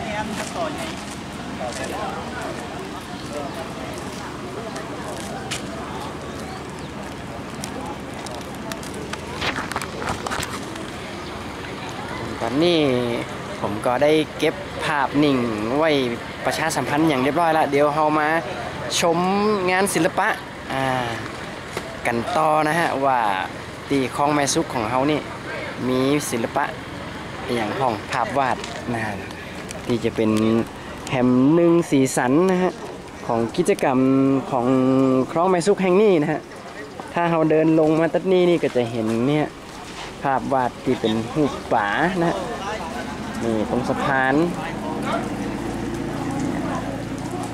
นี่อันจะต่อไงตอนนี้ผมก็ได้เก็บภาพนิ่งไว้ประชาสัมพันธ์อย่างเรียบร้อยแล้วเดี๋ยวเรามาชมงานศิลปะกันต่อนะฮะว่าตีคลองแม่ซุกของเขานี่มีศิลปะอย่างของภาพวาดนะ ที่จะเป็นแหมหนึ่งสีสันนะฮะของกิจกรรมของคลองแม่ซุกแห่งนี้นะฮะถ้าเราเดินลงมาตัดนี้นี่ก็จะเห็นเนี่ยภาพวาดที่เป็นรูปป่านะนี่ตรงสะพาน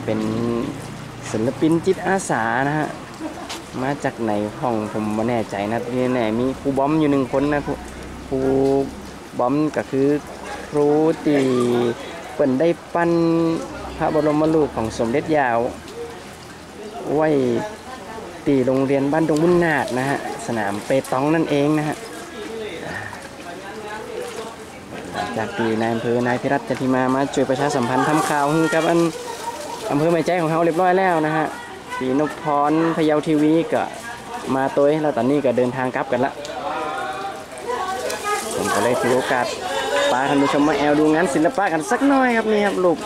เป็นศิลปินจิตอาสานะฮะมาจากไหนห้องผมไม่แน่ใจนะที่แน่มีครูบอมอยู่หนึ่งคนนะครูบอมก็คือครูที่ เปิ่นได้ปั้นพระบรมรูปของสมเด็จยาว ไว้ตีโรงเรียนบ้านดงบุญนาคนะฮะ สนามเปตองนั่นเองนะฮะจากที่นายอำเภอนายพิรัตน์จันทิมามาช่วยประชาสัมพันธ์ทำข่าวกับอันอำเภอแม่ใจของเขาเรียบร้อยแล้วนะฮะปีนพพรพเยาวทีวีก็มาตัวแล้วตอนนี้ก็เดินทางกลับกันละผมก็เลยถือโอกาสาท่านผู้ชมมาแอลดูงานศิลปะกันสักหน่อยครับนี่ครับรูป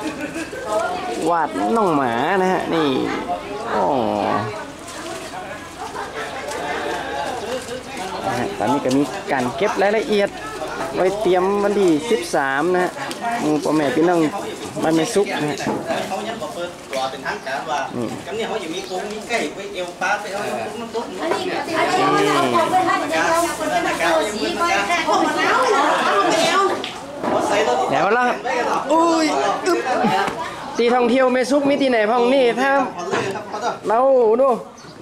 วาดน้องหมานะฮะนี่อ๋อตอนนี้ก็มีการเก็บรายละเอียด ไว้เตรียมวันที่13 นะฮะมูพ่อแม่พี่น้องบ้านไม่ซุกนะฮะเขายังบอกเปิดตัวเป็นทางการว่ากันเนี่ยเขาอยู่มีกงมีไก่ไว้เอวปลาไปเอาน้ำตุ๊กน้ำตุ๊กอันนี้อันนี้เราเอาไปให้เด็กเราคนเป็นนักเอาสีไปแต่ของมันแล้วเอาไปแล้วเขา ใส่ตัวเดี๋ยวละอุ้ยอึ๊บตีท่องเที่ยวไม่ซุกมีที่ไหนพ้องนี่ถ้าเขาเลยครับเขาต้องเราดู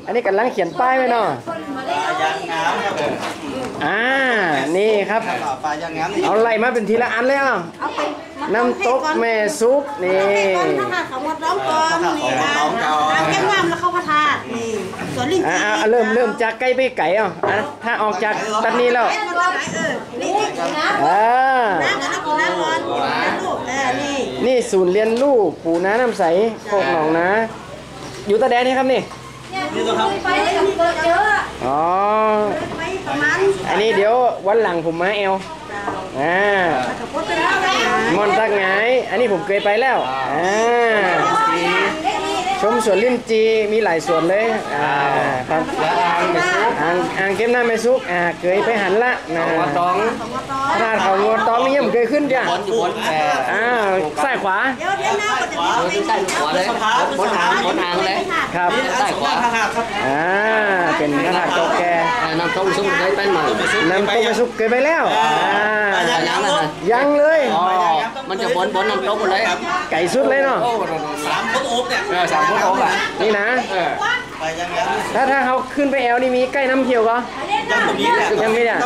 อันนี้กำลังเขียนป้ายไว้เนาะปลายางงามครับผมอ่า นี่ครับปลายางงามนี่เอาไล่มาเป็นทีละอันเลยอะเอาไปน้ำตกแม่ซุกนี่ก่อนถ้าเขาวัดร้องก่อนนี่นะน้ำแก้งว่ามแล้วเข้าพระธาตุนี่สวน ลิงอ่าอ่าเริ่มเริ่มจากใกล้ไปไก่อะอะถ้าออกจากตัดนี้แล้วเออนี่นะอ่าน้ำกันนะคุณน้ำก่อนน้ำลูกเออนี่นี่ศูนย์เรียนรู้ปู่น้าน้ำใสโคกหนองนะ อยู่ตะแดนนี่ครับนี่นี่ตัวครับไปเลยเกิดเยอะอ๋อไปประมาณอันนี้เดี๋ยววันหลังผมมาเอลอ่าขับรถไปแล้วนะมอนตักไง อันนี้ผมเคยไปแล้วอ่า ชมสวนลิ้นจีมีหลายสวนเลยอ่าครับอ่างอ่างเก็บน้ำไม่ซุกอ่าเคยไปหันละนะหัวตองขนาดเขางัวตองนี่ยังไม่เคยขึ้นจ้ะบนอยู่บนแพรอ่าซ้ายขวาเดี๋ยวเดี๋ยวน้ำก็จะบนที่ใต้หัวเลยบนหางบนหางเลยครับใต้ขวาทหารครับอ่าเป็นขนาดเก่าแก่อ่าน้ำต้มซุปได้เป็นมาน้ำต้มไม่ซุกเคยไปแล้วอ่าปลายางงามครับยังเลยอ๋อ มันจะบนบนน้ำต้มหมดเลยไก่สุดเลยเนาะโอ้สามคนโอ๊บเนี่ยเออสามคนโอ้อะนี่นะเออปลายางงามถ้าถ้าเขาขึ้นไปแอลนี่มีใกล้น้ำเขียวก็ยังตรงนี้แหละยังไม่ได้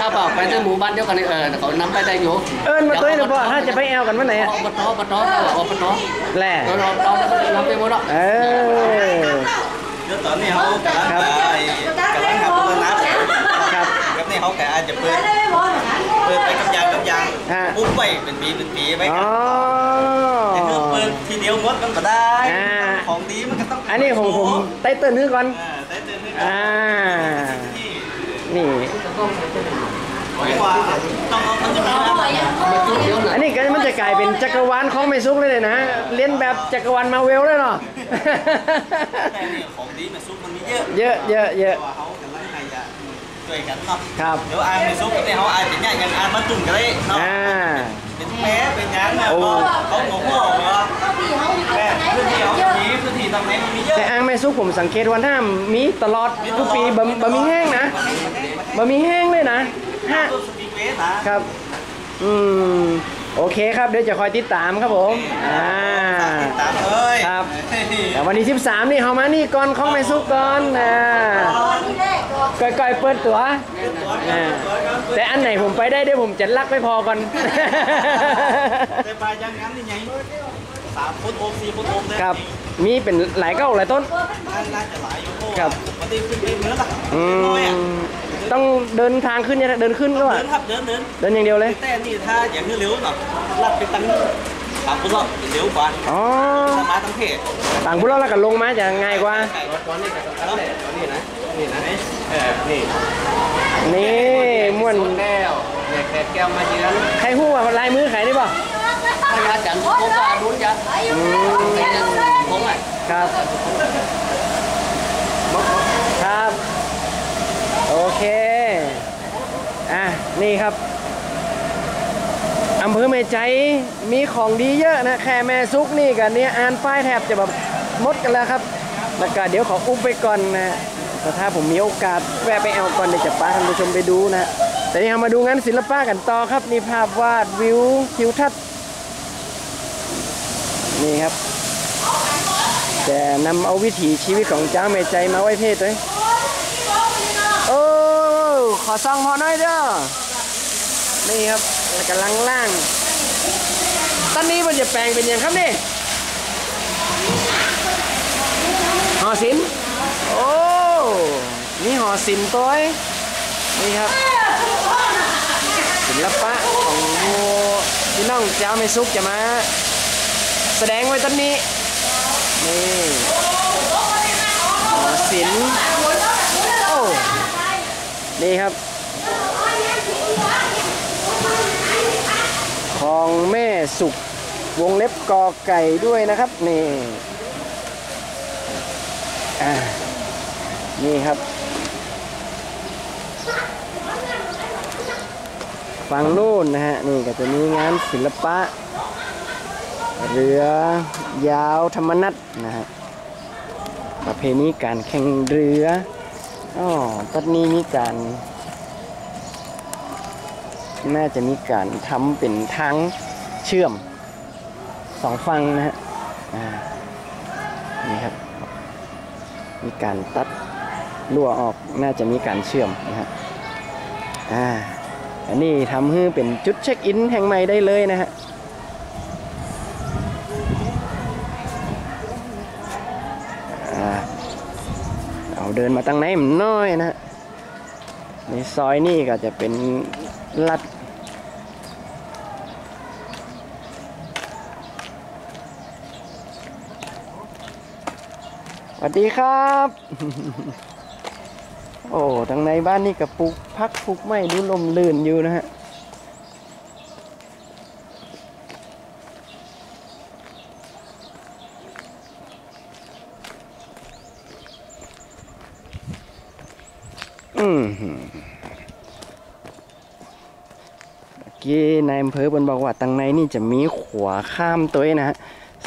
ถ้าบอกไปที่หมู่บ้านเดียวกันเออเขานำไปได้อยู่เอิญมาตัวนี้หน่อยพ่อถ้าจะไปแอลกันเมื่อไหร่อะอบตอบตอบตแหละเราเราเราแล้วก็นำไปหมดแล้วเออเดี๋ยวตอนนี้เขากำลังไอ้กำลังหาตัวนับครับกับ นี่เขาแค่อาจจะเปิดเปิดไปกับยางกับยางปุ๊บไปเป็นปีเป็นปีไปอ๋อแต่คือเปิดทีเดียวหมดมันก็ได้ของดีมันก็ต้องอันนี้ของผมไตเติ้ลนึกก่อน อ่าได้เตือนด้วยอ่า ที่นี่ว่าต้องเอามันจะมีอะไรเดี๋ยวอันนี้ก็มันจะกลายเป็นจักรวาลของไม่ซุกเลยเลยนะเลียนแบบจักรวาลมาเวลเลยเนาะ แต่นี่ของดีมันซุปมันมีเยอะเยอะเยอะเยอะว่าเขา วยกันเนาะครับเดี๋ยวอายในซุปเนี่ยเขาอายเป็นอย่างอย่างอายมาจุ่มกันเลยเนาะอ่าเป็นแพ้เป็นยังนะโอ้เขาหงงหัวเหรอแม่พื้นที่เขามีพื้นที่ตรงไหนมันมีเยอะแต่อ่างไม่ซุกผมสังเกตว่าน้ำมีตลอดทุกปีบะบะมีแห้งนะบะมีแห้งเลยนะฮะตัวสปีกเวสนะครับอืมโอเคครับเดี๋ยวจะคอยติดตามครับผมอ่าติดตามเอ้ยครับแต่วันที่13นี่เขามานี่ก่อนของไม่ซุกก่อนนะ ก่อยๆเปิดตัวอ่าแต่อันไหนผมไปได้เดี๋ยวผมจะลักไปพอก่อน แต่ปลายังงั้นนี่ไงสามคนโอมสี่คนโอมเลยครับ มีเป็นหลายเก้าหลายต้นน่าจะหลายอยู่เพราะครัว่าบปกติขึ้นไปเนื้อละอืน้อยอะมต้องเดินทางขึ้นเนี่ยนะเดินขึ้นก็ว่าเดินครับเดินเดินเดินอย่างเดียวเลยแต่นี่ถ้าอย่างนี้เร็วหน่อยลัดไปตั้งสามคนละเร็วกว่าอ๋อสมาตั้งเพศต่างพวกเราแล้วก็ลงมาจะง่ายกว่าตอนนี้กับตอนนี้ตอนนี้นะนี่นะ เออนี่นี่ม่วนแก้วเนี่ยแขกแก้วมาเยือนใครหู้ว่าลายมือใครได้ป่ะพยาจันทร์ผมว่ารู้จักเป็นผมอะครับ ครับ โอเค อะ นี่ครับอำเภอเมใจมีของดีเยอะนะ แค่แม่ซุกนี่กันเนี่ยอ่านป้ายแทบจะแบบหมดกันแล้วครับแล้วก็เดี๋ยวขออุ้มไปก่อนนะ แต่ถ้าผมมีโอกาสแวะไปเอาก่อนเดี๋ยวจะพาท่านผู้ชมไปดูนะแต่นี่เรามาดูงานศิลปะกันต่อครับนี่ภาพวาดวิวทิวทัศน์นี่ครับ แต่นำเอาวิถีชีวิตของจ้าเมใจมาไว้เพศเลยโอ้ขอซองพอหน่อยเด้อนี่ครับกำลังล่างตอนนี้มันจะแปลงเป็นยังครับนี่หอศิลป์โอ้ นี่ห่อศิลป์ตัวเอ้ยนี่ครับศิลปะของโมพี่น้องเจ้าไม่ซุกจะมาแสดงไว้ตอนนี้นี่หอศิลป์โอ้นี่ครับของแม่สุกวงเล็บกอไก่ด้วยนะครับนี่อ่า นี่ครับ ฝั่งนู่นนะฮะ นี่ก็จะมีงานศิลปะ เรือยาวธรรมนัตนะฮะ ประเพณีการแข่งเรืออ๋อตอนนี้มีการ น่าจะมีการทำเป็นทางเชื่อมสองฝั่งนะฮะนี่ครับ มีการตัด รั่วออกน่าจะมีการเชื่อมนะฮะอ่าอันนี้ทำให้เป็นจุดเช็คอินแห่งใหม่ได้เลยนะฮะเอาเดินมาตั้งไหนมันน้อยนะฮะในซอยนี่ก็จะเป็นลัดสวัสดีครับ โอ้ทางในบ้านนี่ก็ปลูกพักปลูกไม้ดูลมลื่นอยู่นะฮะอืมเมื่อกี้นายอำเภอบนบอกว่าตังในนี่จะมีขวาข้ามตัวนะฮะ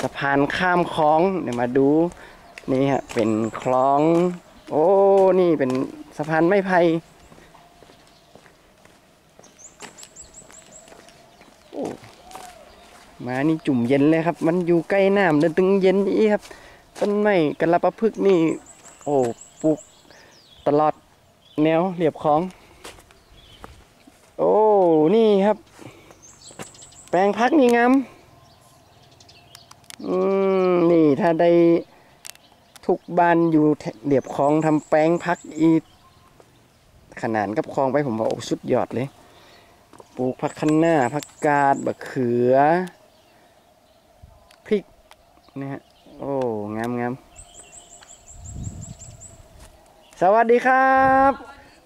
สะพานข้ามคลองเดี๋ยวมาดูนี่ฮะเป็นคลอง โอ้นี่เป็น สะพานไม้ไผ่มานี่จุ่มเย็นเลยครับ มันอยู่ใกล้น้ำเดินตึงเย็นนี่ครับ ต้นไม้กระลาประพฤกษ์นี่ โอ้ปลูกตลอดแนวเรียบคลอง โอ้ นี่ครับ แปลงพักนี่งาม อืม นี่ถ้าได้ทุกบ้านอยู่เรียบคลองทำแปลงพักอี ขนานกับคลองไปผมว่าโอ้สุดยอดเลย ปลูกผักคะน้าผักกาดบะเขือพริกนะฮะโอ้งามงามสวัสดีครับ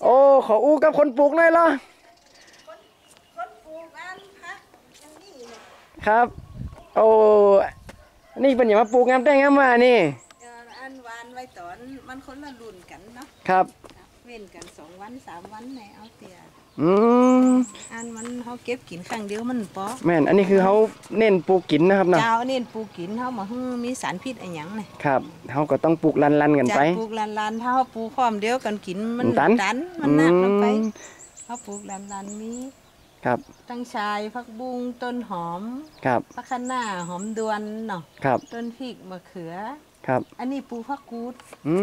โอ้ขออู้กับคนปลูกหน่อยเหรอคนปลูกอันพักอย่างนี้เนี่ยครับ โอ้นี่เป็นอย่างมาปลูกงามแต่งามมานี่เอ่ออันวานไว้ตอนมันคนละรุ่นกันเนาะครับ เว้นกันสองวันสามวันในเอาเตียอืมอันมันเขาเก็บกินครั้งเดียวมันปอแม่นอันนี้คือเขาเน้นปลูกกินนะครับเนาะเจ้านี่ปลูกกินเขามาฮึ่มมีสารพิษอะไรหยังเนี่ยครับเขาก็ต้องปลูกลันๆกันจากไปปลูกลานลานๆถ้าเขาปลูกพร้อมเดียวกันกินมันมันตันตันมันหนักลงไปอืมเขาปลูกลานลานๆมีครับตั้งชายผักบุ้งต้นหอมครับผักคะน้าหอมดวนเนาะครับต้นพริกมะเขือ ครับ อันนี้ปลูกผักกูดอื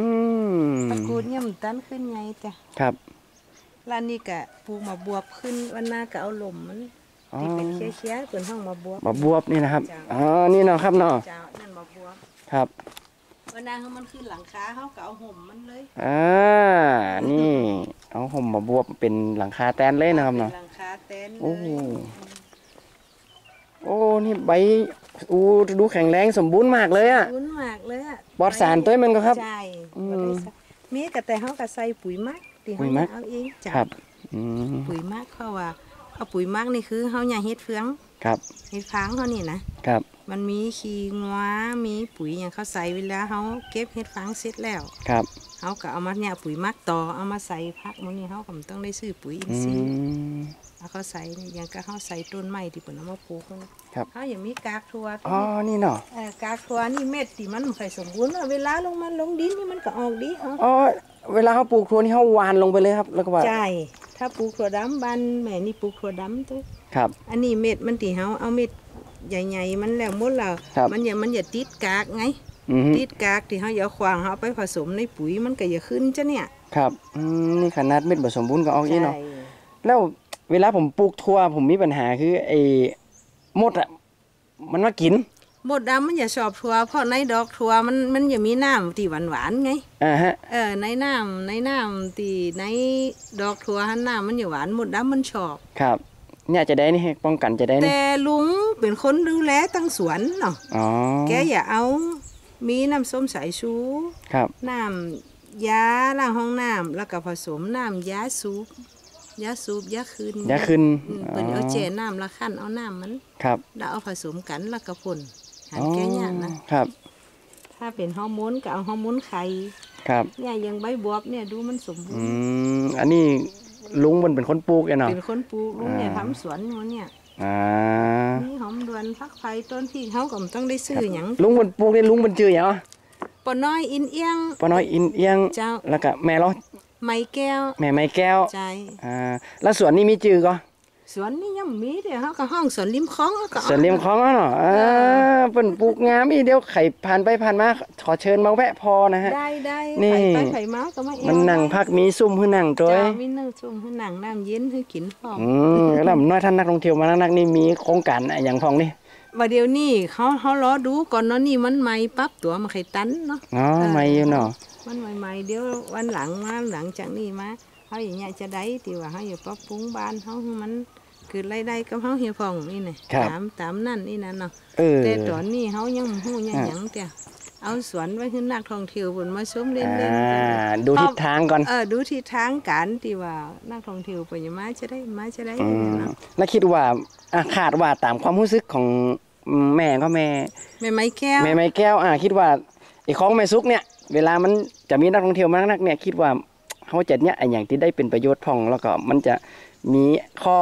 มผักกูดเนี่ยมันตันขึ้นไงจ้ะครับแล้วอันนี่กะปลูกมาบวบขึ้นวันหน้าก็เอาลมมันอ๋อที่เป็นเคี้ยวๆเปิ่นห้องมาบวบมาบวบนี่นะครับจ้ะอ๋อนี่เนาะครับเนาะเจ้านั่นมาบวบครับวันนั้นเขามันขึ้นหลังคาเขาก็เอาห่มมันเลยอ่านี่เอาผมมาบวบเป็นหลังคาแตนเลยนะครับเนาะหลังคาเต็นท์เลโอ้ย โอ้ นี่ใบอู้ดูแข็งแรงสมบูรณ์มากเลยอะคุ้นมากเลยอะปลอดสารตัวมันก็ครับ ใช่อืมบ่ได้ใส่มีก็แต่เขาก็ใส่ปุ๋ยหมักที่ปุ๋เขายหมักเอาเองจ้ะครับอืมปุ๋ยหมักเขาว่า เอาปุ๋ยหมักนี่คือเขาอย่าเฮ็ดเฟืองครับเฮ็ดฟางเขานี่นะครับ มันมีขี้งัวมีปุ๋ยอย่างเขาใส่เวลาเขาเก็บเฮ็ดฟางเสร็จแล้วครับเขาก็เอามาเนี่ยปุ๋ยหมักต่อเอามาใส่พักมันนี่เขาก็บ่ต้องได้ซื้อปุ๋ยอินอืทรีย์มเอาเขาใส่นี่อย่างก็เขาใส่ต้นไม้ที่เปิ่นเอามาปลูกนั่นครับเขาอย่างมีกากถั่วอ๋อนี่เนาะเอ่อกากถั่วนี่เม็ดที่มันบ่ค่อยสมบูรณ์อะเวลาลงมันลงดินนี่มันก็ออกดีเขาอ๋อเวลาเขาปลูกทัวนี่เขาหวานลงไปเลยครับแล้วก็ว่าใช่ ถ้าปลูกถั่วดำบานแม่นี่ปลูกถั่วดำตัวครับ อันนี้เม็ดมันตีเฮาเอาเม็ดใหญ่ๆมันแล้วหมดแล้วครับมันอย่ามันอย่าติดกากไงอืมติดกากที่เฮาอย่าขวางเฮาเอาไปผสมในปุ๋ยมันก็อย่าขึ้นจ้ะเนี่ยครับอืมนี่ขนาดเม็ดผสมบูรณ์ก็ออกนี่เนาะ แล้วเวลาผมปลูกทัวผมมีปัญหาคือไอ้มดอะมันมากิน หมดดำมันอย่าชอบถั่วเพราะในดอกถั่วมันมันอย่ามีน้ำที่หวานๆไงอ่าฮะเออในน้ำในน้ำที่ในดอกถั่วหันน้ำมันอย่าหวานหมดดำมันชอบ ครับ เนี่ยจะได้นี่ให้ป้องกันจะได้นี่แต่ลุงเป็นคนดูแลตั้งสวนเนาะอ๋อแกอย่าเอามีน้ำส้มสายชูครับน้ำยาล้างห้องน้ำแล้วก็ผสมน้ำยาสูบยาสูบยาคืนยาขึ้นอืมเปิดเอาเจน้ำละขั้นเอาน้ำมัน ครับแล้วเอาผสมกันแล้วก็พ่น หันแก้ยากนะครับ ถ้าเป็นฮอร์โมนก็เอาฮอร์โมนไข่ครับ เนี่ยอยังใบบวบเนี่ยดูมันสมบูอืรณ์มอันนี้ลุงมันเป็นคนปลูกเองเนาะเป็นคนปลูกลุงเนี่ยอ่าทำสวนอยู่เนี่ยอ่านี่หอมดวนพักไฟต้นที่เขาก็บ่ต้องได้ซื้อหยังลุงมันปลูกนี่ลุงมันชื่ออย่างวะปอน้อยอินเอียงป้าน้อยอินเอียงเจ้าแล้วก็แม่เราไม้แก้ว แม่ไม้แก้วใจอ่าแล้วสวนนี้มีชื่อก็ สวนนี่ยังมีเดี๋ยวเขาก็ห้องสวนริมคลองเขาก็สวนริมคลองอะเนาะอ่าเปิ่นปลูกงามอีเดียวไข่ผ่านไปผ่านมาขอเชิญมาแวะพอนะฮะ ได้ได้นี่ไปไปไผ่มาก็มาเอวมันนั่งพักมีซุ่มให้นั่งตัเจ้าวยมีนึ่งชุ่มให้หนังน้ำเย็นให้กินพร้อมอืมแล้วน้อยท่านนักท่องเที่ยวมานักๆนี่มีโครงการอะไรอย่างพองนี่ว่าเดี๋ยวนี้เขาเขารอดูก่อนเนาะนี่มันใหม่ปั๊บตัวมันไข่ตันเนาะ อ๋อไม่อยู่เนาะมันใหม่ๆเดี๋ยววันหลังมาหลังจากนี้มา เขาอย่างเงี้ยจะได้ที่ว่าเขาอยู่ปรับปรุงบ้านเขาให้มันคือรายได้กับเขาเฮียพองนี่นะตามตามนั่นนี่นะเนาะเออแต่ตอนนี้เขายังหูยังอ่าหยังแต่เอาสวนไว้ให้นักท่องเที่ยวบนมาชมเล่นอ่าๆกันดูทิศทางก่อนเออดูทิศทางการที่ว่านักท่องเที่ยวไปมาจะได้มาจะได้อืมเนาะแล้วคิดว่าอะคาดว่าตามความรู้สึกของแม่ก็แม่แม่ไม้แก้วแม่ไม้แก้วอะคิดว่าไอ้ของแม่ซุกเนี่ย เวลามันจะมีนักท่องเที่ยวมานักๆเนี่ยคิดว่า เขาจะเนี่ยไอ้อย่างที่ได้เป็นประโยชน์พ่องแล้วก็มันจะมีข้อ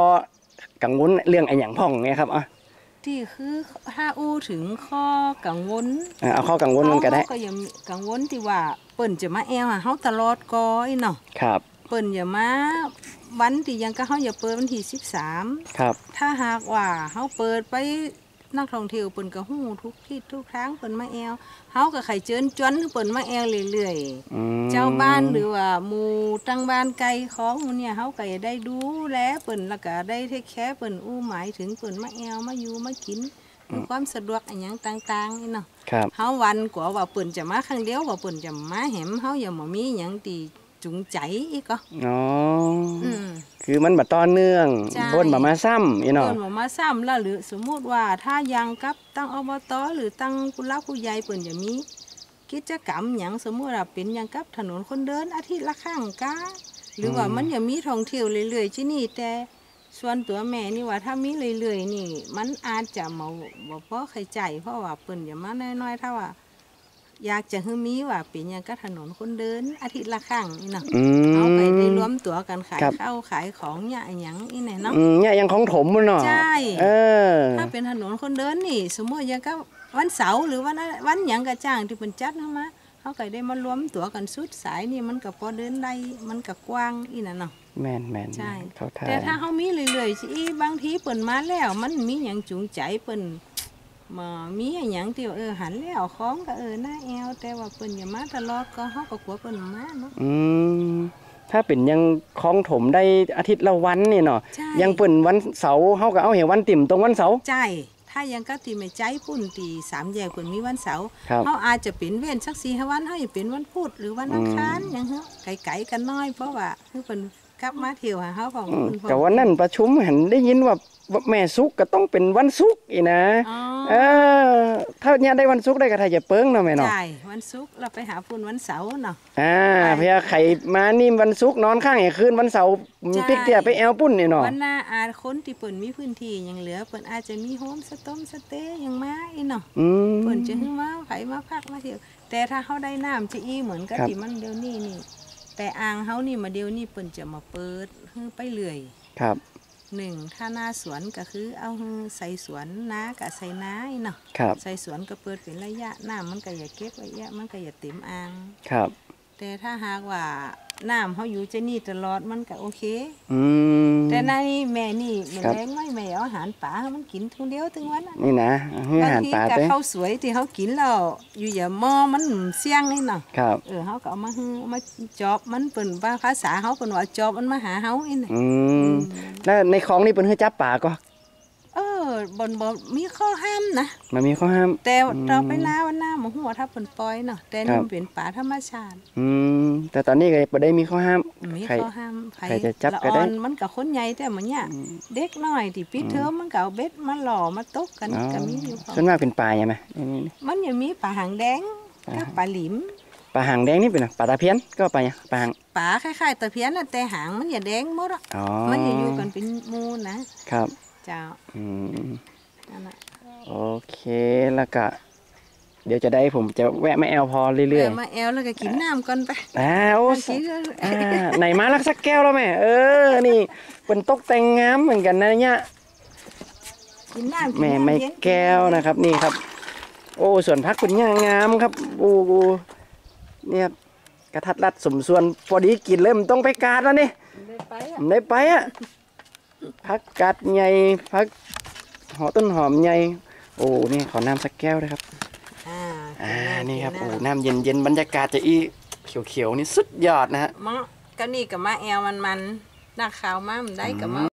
กังวลเรื่องไอ้อย่างพ่องเนี่ยครับอะที่คือถ้าอู้ถึงข้อกังวลอะเอาข้อกังวลมันก็ได้เขาก็ยังกังวลที่ว่าเปิ่นจะมาแอลหาเฮาตลอดก้อยเนาะครับ เปิ่นอย่ามาวันที่ยังก็เฮาอย่าเปิดวันที่13ครับ ถ้าหากว่าเฮาเปิดไป นักท่องเที่ยวเปิ่นก็ฮู้ทุกที่ทุกทางเปิ่นมาแอ่วเฮาก็ใคร่เจิญจวนเปิ่นมาแอ่วเรื่อยๆอืมเจ้าบ้านหรือว่าหมู่ตั้งบ้านไกลของหมู่เนี่ยเขาก็จะได้ดูแลเปิ่นแล้วก็ได้ take care เปิ่นอู้หมายถึงเปิ่นมาแอวมาอยู่มากินมีความสะดวกอันหยังต่างๆนี่เนาะครับเฮาวันกว่าว่าเปิ่นจะมาครั้งเดียวว่าเปิ่นจะมาแหมเฮาอย่ามามีหยังตี จุงใจอีกก็อ๋อออืม คือมันแบบต่อเนื่องใช่ บนแบบมาซ้ำ you know เปิ่นบ่มาซ้ำแล้วหรือสมมุติว่าถ้ายังกับตั้งอบตหรือตั้งผู้รักผู้ใหญ่เปิ่นจะมีกิจกรรมหยังสมมุติว่าเป็นหยังกับถนนคนเดินอาทิตย์ละครั้งกาหรือว่ามันยังมีท่องเที่ยวเรื่อยๆที่นี่แต่ส่วนตัวแม่นี่ว่าถ้ามีเรื่อยๆนี่ มันอาจจะมาบ่พอใครใจายเพราะว่าเปิ่นอย่ามาน้อยๆถ้าว่า อยากจะให้มีว่าเป็นหยังกับถนนคนเดินอาทิตย์ละครั้งนี่เนาะอืมเอาไปได้รวมตัวกันขายครับข้าวขายของเนี่ยอหยังอีไหนเนาะอืมเนี่ยยังของถมมันเนาะใช่เออถ้าเป็นถนนคนเดินนี่ สมมติอย่างก็วันเสาร์หรือวันอะไรวันหยังกระจ้างที่เป็นจัดเข้ามาเขาก็ได้มารวมตัวกันสุดสายนี่มันก็พอเดินได้มันก็กว้างอีนั่นเนาะแม่นแม่นใช่เขาทาแต่ถ้าเขามีเรื่อยๆสิบางทีเปิ่นมาแล้ว มันมีอย่างจูงใจเปิ่น มามีอหย่างที่ว่าเออหันแล้วของก็เออหน้าแอวแต่ว่าเปิ่นอย่ามาตลอดก็เขาก็กลัวเปิ่นมาเนาะอืมถ้าเป็นยังคลองถมได้อาทิตย์ละวันนี่เนาะใช่ยังเปิ่นวันเสาร์เฮาก็เอาเหววันติ่มตรงวันเสาร์ใจถ้ายังก็ตีไม่ใจปุ่นตีสามแยกเปิ่นมีวันเสาร์ครับเขาอาจจะเป็นเว้นสักสี่ห้าวันเขาอย่าเป็นวันพุธหรือวันอังคารอย่างเงี้ยไก่ๆกันน้อยเพราะว่าคือเปิ่นกลับมาเที่ยวหาเขาของอืมเพิ่นพอแต่วันนั้นประชุมเห็นได้ยินว่า แม่ซุกก็ต้องเป็นวันซุกอีนะอ๋อเออถ้าเนี่ยได้วันซุกได้ก็ถ้าจะเปิ้งเนาะแม่เนาะใช่วันศุกร์เราไปหาปุ่นวันเสาร์เนาะอ่าเพื่อใครมานี่วันซุกร์นอนข้างอย่างคืนวันเสาร์มีใช่ปิกเตียไปแอลปุ้นนี่เนาะวันหน้าอาจคนที่เปิ่นมีพื้นที่ยังเหลือเปิ่นอาจจะมีโฮมสตอมสเตย์ยังมาอีเนาะอืมเปิ่นจะให้มาไผมาพักมาเที่ยวแต่ถ้าเขาได้น้ำจะอีเหมือนกับครับที่มันเดียวนี่นี่ แต่อ่างเขานี่มาเดียวนี่เปิ่นจะมาเปิดให้ไปเรื่อยครับ หนึ่งถ้าหน้าสวนก็คือเอาให้ใส่สวนนากับใส่นาอีเนาะครับใส่สวนก็เปิดเป็นระยะน้ำมันก็อย่าเก็บไว้เยอะมันก็อย่าเต็มอ่างครับ แต่ถ้าหากว่า น้ำเขาอยู่จะนี่ตลอดมันก็โอเค อืม แต่ในนี่แม่นี่แม่ครับ แรงไม่แม่เอาอาหารป่าให้มันกินทุงเดียวถึงวันนั้นนี่นะให้อาหารปลาบางทีเต้กับข้าวสวยที่เขากินแล้วอยู่อย่าหม้อมันเสี่ยงนี่เนาะครับ เออเขาก็เอามาให้เอามาจอบมันเปิ่นว่าภาษาเขาเปิ่นว่าจอบมันมาหาเขาอีน่ะอืมแล้วในคลองนี่เป็นให้จับปลาก็เออ บนบนมีข้อห้ามนะมันมีข้อห้าม แต่เราไปนาวันหน้าหมหัวถ้าเปิ่นปล่อยเนาะแต่ครันี่บมันเป็นป่าธรรมชาติ อืมแต่ตอนนี้ก็บ่ได้มีข้อห้ามมีใครข้อห้ามไผใครจะจับละก็อ่ได้อนมันกับคนใหญ่แต่เหมือนเนี่ยเด็กน้อยที่ปิดเทอมมันก็เอาเบ็ดมาหล่อมาตกกันอ๋อก็มีอยู่พอส่วนมากเป็นปลาใช่ไหมนี่นี่มันยังมีปลาหางแดงกับปลาหลิมปลาหางแดงนี่เป็นอะไรปลาตะเพียนก็ปลาเนี่ยปลาหางปลาคล้ายๆตะเพียนน่ะแต่หางมันอย่าแดงหมดอะอ๋อมันอย่าอยู่กันเป็นหมูนะครับ เจ้าอืมนั่นน่ะโอเคแล้วก็เดี๋ยวจะได้ผมจะแวะมาแอลพอเรื่อยเออมาแอลแล้วก็กินน้ำก่อนไปๆอ้าวบางทีก็อ่าไหนมาลักสักแก้วแล้วแม่เออ นี่เป็นตกแต่งงามเหมือนกันนะเนี่ย กินน้ำกินแม่น้ำไม่เย็นแก้วนะครับนี่ครับ โอ้ส่วนพักคุณย่างงามครับโอ้โหเนี่ยกระทัดรัดสมส่วนพอดีกินเริ่มนต้องไปกาดแล้วนี่ได้ไปอะผมได้ไปอะ พักกัดใหญ่พักหอต้นหอมใหญ่โอ้นี่ขอน้ำสักแก้วนะครับอ่าอ่ากิำนี่ครับกิโอ้ำน้ำเย็นเย็นๆบรรยากาศจะอีเขียวๆนี่สุดยอดนะฮะมะก็นี่กับมาแอลมันมันๆนักข่าวมามันได้กับมา